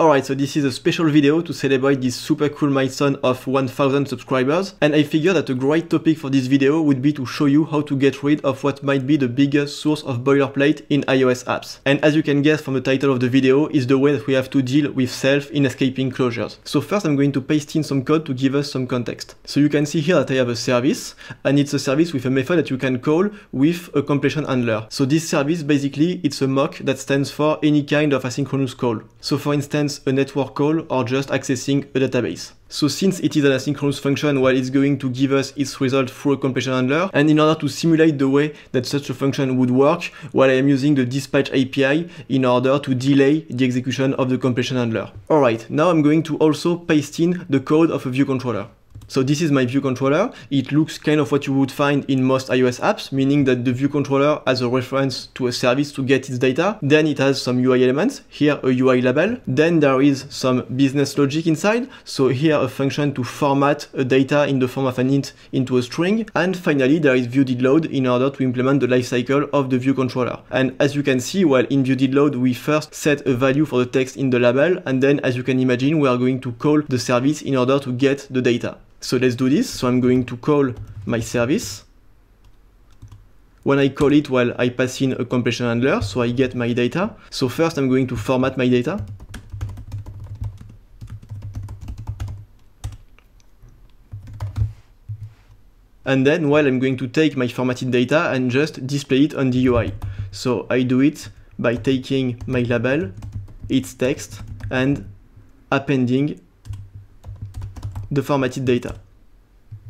Alright, so this is a special video to celebrate this super cool milestone of 1000 subscribers and I figured that a great topic for this video would be to show you how to get rid of what might be the biggest source of boilerplate in iOS apps. And as you can guess from the title of the video is the way that we have to deal with self in escaping closures. So first I'm going to paste in some code to give us some context. So you can see here that I have a service and it's a service with a method that you can call with a completion handler. So this service basically it's a mock that stands for any kind of asynchronous call. So for instance a network call or just accessing a database. So since it is an asynchronous function, well, it's going to give us its result through a completion handler. And in order to simulate the way that such a function would work, well, I am using the dispatch API in order to delay the execution of the completion handler. Alright, now I'm going to also paste in the code of a view controller. So this is my view controller. It looks kind of what you would find in most iOS apps, meaning that the view controller has a reference to a service to get its data. Then it has some UI elements, here a UI label. Then there is some business logic inside. So here a function to format a data in the form of an int into a string. And finally there is view did load in order to implement the lifecycle of the view controller. And as you can see, well in view did load we first set a value for the text in the label and then as you can imagine we are going to call the service in order to get the data. So let's do this. So I'm going to call my service. When I call it, well, I pass in a completion handler, so I get my data. So first I'm going to format my data. And then, well, I'm going to take my formatted data and just display it on the UI. So I do it by taking my label, its text, and appending the formatted data.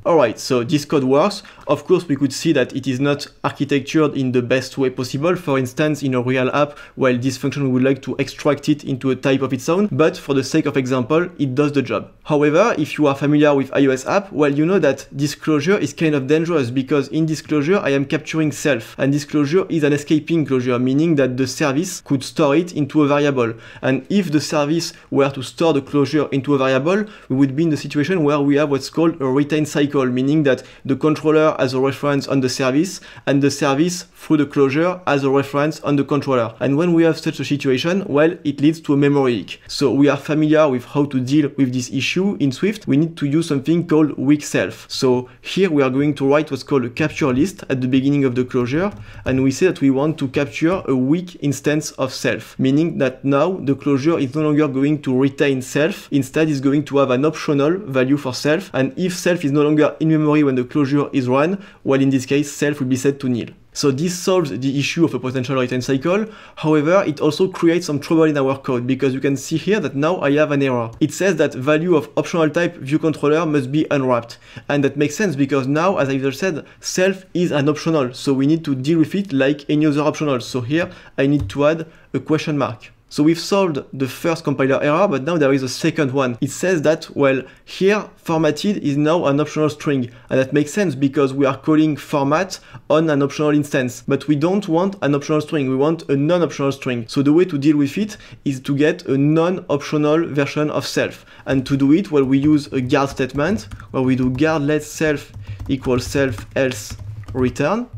Alright, so this code works. Of course, we could see that it is not architectured in the best way possible. For instance, in a real app, while this function would like to extract it into a type of its own, but for the sake of example, it does the job. However, if you are familiar with iOS app, well, you know that disclosure is kind of dangerous because in disclosure, I am capturing self, and disclosure is an escaping closure, meaning that the service could store it into a variable. And if the service were to store the closure into a variable, we would be in the situation where we have what's called a retain cycle meaning that the controller has a reference on the service and the service through the closure has a reference on the controller. And when we have such a situation, well, it leads to a memory leak. So we are familiar with how to deal with this issue in Swift. We need to use something called weak self. So here we are going to write what's called a capture list at the beginning of the closure. And we say that we want to capture a weak instance of self, meaning that now the closure is no longer going to retain self. Instead, it's going to have an optional value for self. And if self is no longer in memory when the closure is run, while in this case self will be set to nil. So this solves the issue of a potential retain cycle. However, it also creates some trouble in our code because you can see here that now I have an error. It says that value of optional type view controller must be unwrapped. And that makes sense because now, as I just said, self is an optional. So we need to deal with it like any other optional. So here I need to add a question mark. So we've solved the first compiler error, but now there is a second one. It says that, well, here formatted is now an optional string. And that makes sense because we are calling format on an optional instance. But we don't want an optional string, we want a non-optional string. So the way to deal with it is to get a non-optional version of self. And to do it, well, we use a guard statement where we do guard let self equals self else return.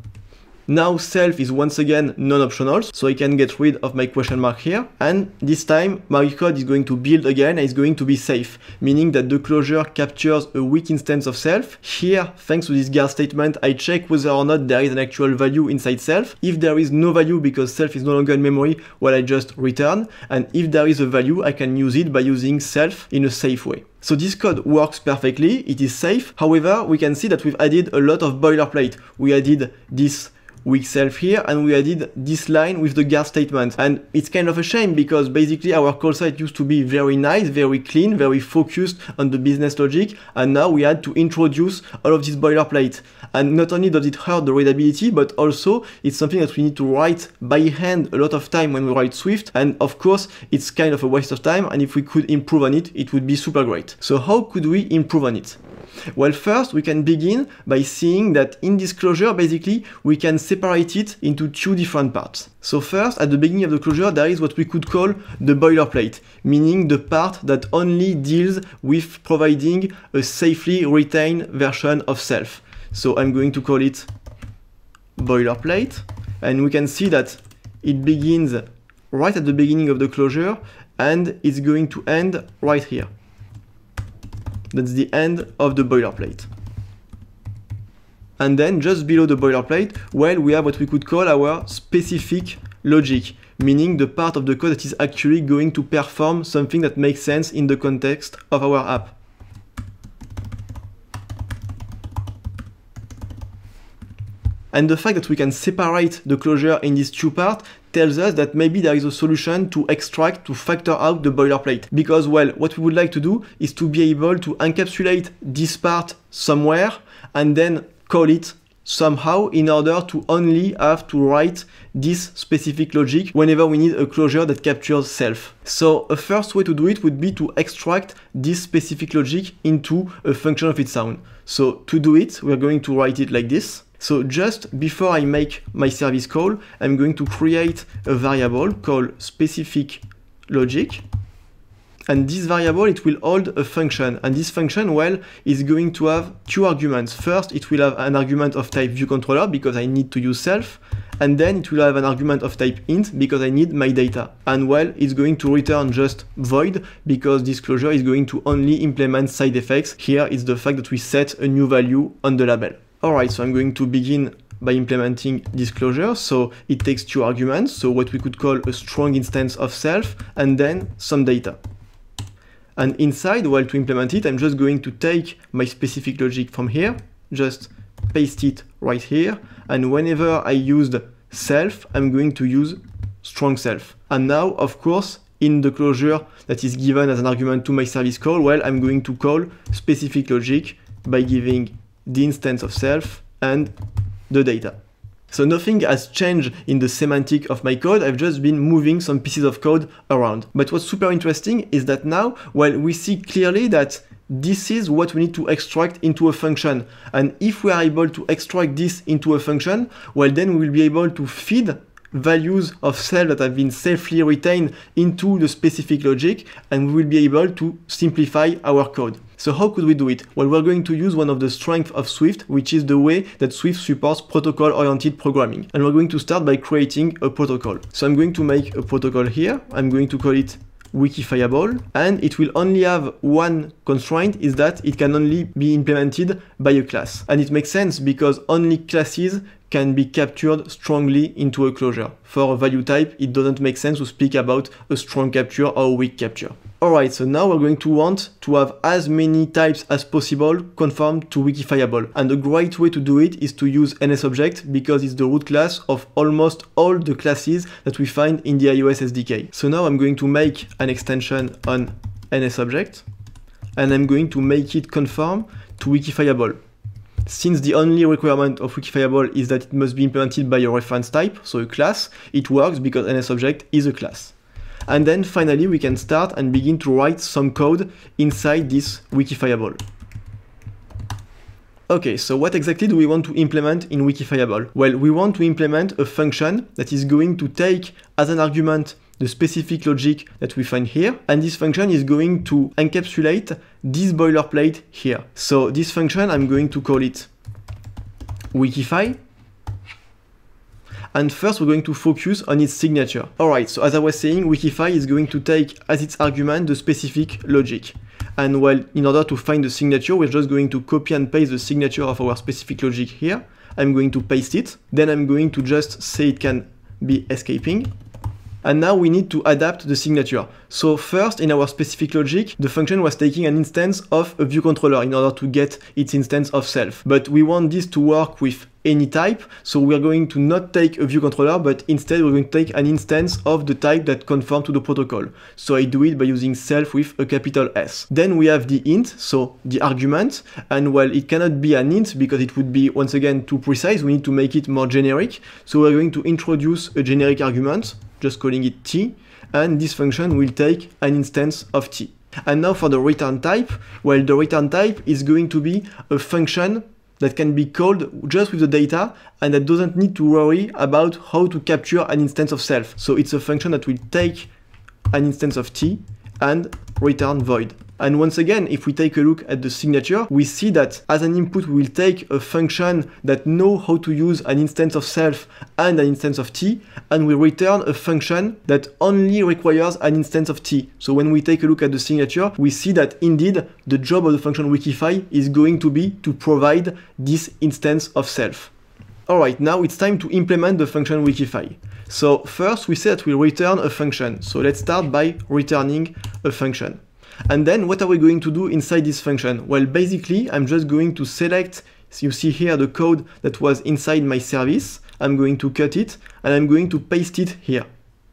Now self is once again non-optional, so I can get rid of my question mark here. And this time my code is going to build again and it's going to be safe, meaning that the closure captures a weak instance of self. Here, thanks to this guard statement, I check whether or not there is an actual value inside self. If there is no value because self is no longer in memory, well I just return. And if there is a value, I can use it by using self in a safe way. So this code works perfectly, it is safe. However, we can see that we've added a lot of boilerplate. We added this weak self here and we added this line with the guard statement. And it's kind of a shame because basically our call site used to be very nice very clean very focused on the business logic and now we had to introduce all of this boilerplate and not only does it hurt the readability but also it's something that we need to write by hand a lot of time when we write Swift. And of course it's kind of a waste of time and if we could improve on it it would be super great. So how could we improve on it? Well, first, we can begin by seeing that in disclosure, basically, we can separate it into two different parts. So first, at the beginning of the closure, there is what we could call the boilerplate, meaning the part that only deals with providing a safely retained version of self. So I'm going to call it boilerplate, and we can see that it begins right at the beginning of the closure and it's going to end right here. That's the end of the boilerplate. And then just below the boilerplate, well, we have what we could call our specific logic, meaning the part of the code that is actually going to perform something that makes sense in the context of our app. And the fact that we can separate the closure in these two parts tells us that maybe there is a solution to extract, to factor out the boilerplate. Because, well, what we would like to do is to be able to encapsulate this part somewhere and then call it somehow in order to only have to write this specific logic whenever we need a closure that captures self. So a first way to do it would be to extract this specific logic into a function of its own. So to do it, we're going to write it like this. So just before I make my service call, I'm going to create a variable called specific logic. And this variable, it will hold a function. And this function, well, is going to have two arguments. First, it will have an argument of type viewController because I need to use self. And then it will have an argument of type int because I need my data. And well, it's going to return just void because this closure is going to only implement side effects. Here is the fact that we set a new value on the label. Alright, so I'm going to begin by implementing disclosure. So it takes two arguments, so what we could call a strong instance of self, and then some data. And inside, well, to implement it, I'm just going to take my specific logic from here, just paste it right here, and whenever I used self, I'm going to use strong self. And now, of course, in the closure that is given as an argument to my service call, well, I'm going to call specific logic by giving the instance of self, and the data. So nothing has changed in the semantic of my code, I've just been moving some pieces of code around. But what's super interesting is that now, well, we see clearly that this is what we need to extract into a function. And if we are able to extract this into a function, well, then we will be able to feed values of self that have been safely retained into the specific logic, and we will be able to simplify our code. So how could we do it? Well, we're going to use one of the strengths of Swift, which is the way that Swift supports protocol-oriented programming. And we're going to start by creating a protocol. So I'm going to make a protocol here. I'm going to call it weakifiable and it will only have one constraint is that it can only be implemented by a class and it makes sense because only classes can be captured strongly into a closure. For a value type, it doesn't make sense to speak about a strong capture or a weak capture. Alright, so now we're going to want to have as many types as possible conformed to Weakifiable. And a great way to do it is to use NSObject because it's the root class of almost all the classes that we find in the iOS SDK. So now I'm going to make an extension on NSObject and I'm going to make it conform to Weakifiable. Since the only requirement of Weakifiable is that it must be implemented by a reference type, so a class, it works because NSObject is a class. And then finally we can start and begin to write some code inside this Weakifiable. Okay, so what exactly do we want to implement in Weakifiable? Well, we want to implement a function that is going to take as an argument the specific logic that we find here, and this function is going to encapsulate this boilerplate here. So this function, I'm going to call it Weakify, and first we're going to focus on its signature. Alright, so as I was saying, Weakify is going to take as its argument the specific logic. And well, in order to find the signature, we're just going to copy and paste the signature of our specific logic here. I'm going to paste it. Then I'm going to just say it can be escaping and now we need to adapt the signature. So first, in our specific logic, the function was taking an instance of a view controller in order to get its instance of self. But we want this to work with any type, so we're going to not take a view controller, but instead we're going to take an instance of the type that conform to the protocol. So I do it by using self with a capital S. Then we have the int, so the argument, and well, it cannot be an int because it would be, once again, too precise, we need to make it more generic. So we're going to introduce a generic argument, just calling it t, and this function will take an instance of t. And now for the return type, well, the return type is going to be a function that can be called just with the data and that doesn't need to worry about how to capture an instance of self. So it's a function that will take an instance of t and return void. And once again, if we take a look at the signature, we see that as an input, we will take a function that know how to use an instance of self and an instance of t, and we return a function that only requires an instance of t. So when we take a look at the signature, we see that indeed the job of the function weakify is going to be to provide this instance of self. Alright, now it's time to implement the function weakify. So first we say that we return a function. So let's start by returning a function. And then what are we going to do inside this function? Well, basically, I'm just going to select, you see here the code that was inside my service. I'm going to cut it and I'm going to paste it here.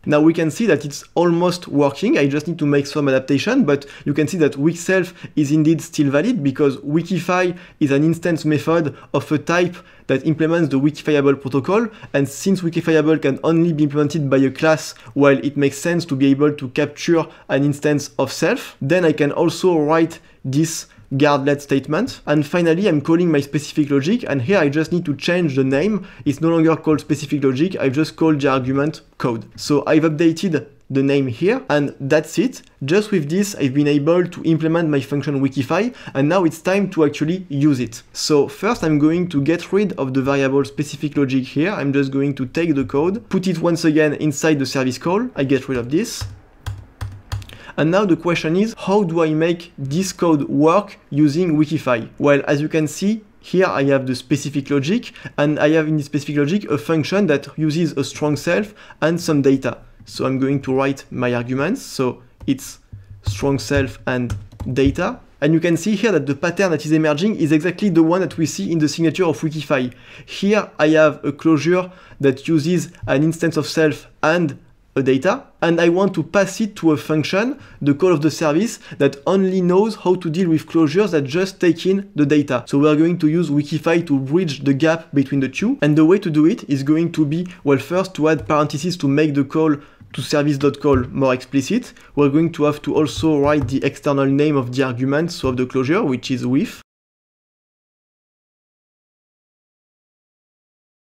Now we can see that it's almost working. I just need to make some adaptation, but you can see that weak self is indeed still valid because weakify is an instance method of a type that implements the weakifiable protocol. And since weakifiable can only be implemented by a class while it makes sense to be able to capture an instance of self, then I can also write this guardlet statement. And finally, I'm calling my specific logic. And here I just need to change the name. It's no longer called specific logic. I've just called the argument code. So I've updated the name here and that's it. Just with this, I've been able to implement my function weakify and now it's time to actually use it. So first I'm going to get rid of the variable specific logic here. I'm just going to take the code, put it once again inside the service call. I get rid of this. And now the question is, how do I make this code work using Weakify? Well, as you can see, here I have the specific logic, and I have in the specific logic a function that uses a strong self and some data. So I'm going to write my arguments. So it's strong self and data. And you can see here that the pattern that is emerging is exactly the one that we see in the signature of Weakify. Here I have a closure that uses an instance of self and a data and I want to pass it to a function, the call of the service, that only knows how to deal with closures that just take in the data. So we're going to use Weakify to bridge the gap between the two. And the way to do it is going to be, well, first to add parentheses to make the call to service.call more explicit. We're going to have to also write the external name of the argument, so of the closure, which is with.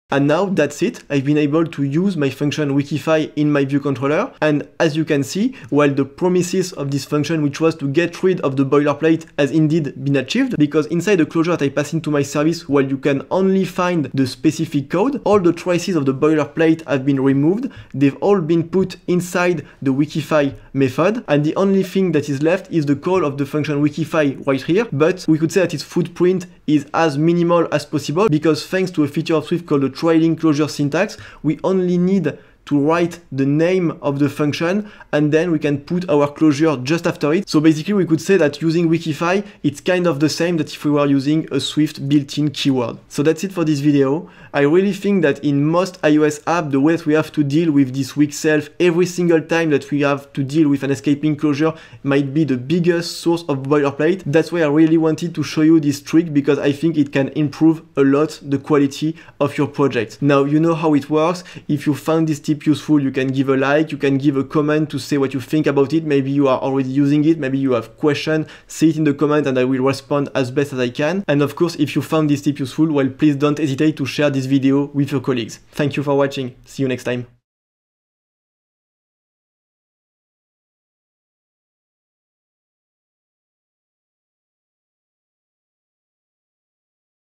And now that's it, I've been able to use my function weakify in my view controller. And as you can see, while the promises of this function, which was to get rid of the boilerplate, has indeed been achieved, because inside the closure that I pass into my service, while you can only find the specific code, all the traces of the boilerplate have been removed. They've all been put inside the weakify method. And the only thing that is left is the call of the function weakify right here. But we could say that its footprint is as minimal as possible because thanks to a feature of Swift called the trailing closure syntax, we only need to write the name of the function and then we can put our closure just after it. So basically we could say that using Weakify, it's kind of the same that if we were using a Swift built-in keyword. So that's it for this video. I really think that in most iOS apps, the way that we have to deal with this weak self every single time that we have to deal with an escaping closure might be the biggest source of boilerplate. That's why I really wanted to show you this trick because I think it can improve a lot the quality of your project. Now you know how it works. If you found this tip useful, you can give a like, you can give a comment to say what you think about it. Maybe you are already using it, maybe you have questions, say it in the comment and I will respond as best as I can. And of course, if you found this tip useful, well, please don't hesitate to share this video with your colleagues. Thank you for watching. See you next time.